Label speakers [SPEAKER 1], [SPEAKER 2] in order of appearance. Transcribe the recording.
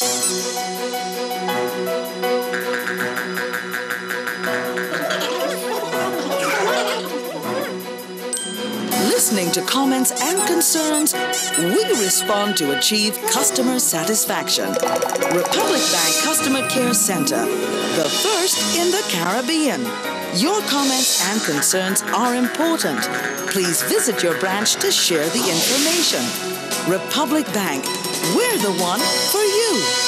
[SPEAKER 1] Listening to comments and concerns, we respond to achieve customer satisfaction. Republic Bank Customer Care Center, the first in the Caribbean. Your comments and concerns are important. Please visit your branch to share the information. Republic Bank, we're the one for you.